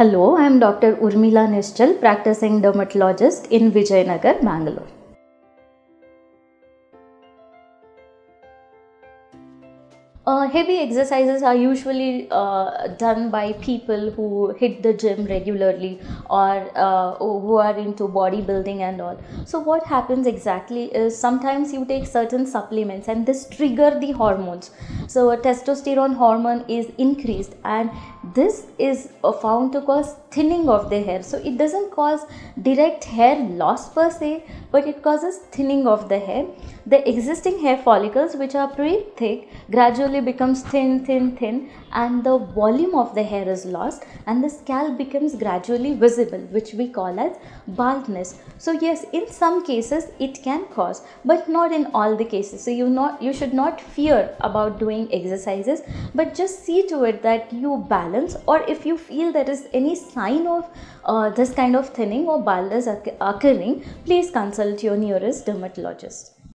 Hello, I am Dr. Urmila Nischal, practicing dermatologist in Vijayanagar, Bangalore. Uh, heavy exercises are usually uh, done by people who hit the gym regularly or uh, who are into bodybuilding and all. So what happens exactly is sometimes you take certain supplements and this trigger the hormones. So a testosterone hormone is increased and this is uh, found to cause thinning of the hair. So it doesn't cause direct hair loss per se, but it causes thinning of the hair. The existing hair follicles, which are pretty thick, gradually becomes thin, thin, thin, and the volume of the hair is lost, and the scalp becomes gradually visible, which we call as baldness. So yes, in some cases it can cause, but not in all the cases. So you not you should not fear about doing exercises, but just see to it that you balance, or if you feel there is any sign of uh, this kind of thinning or baldness occurring, please consult your nearest dermatologist.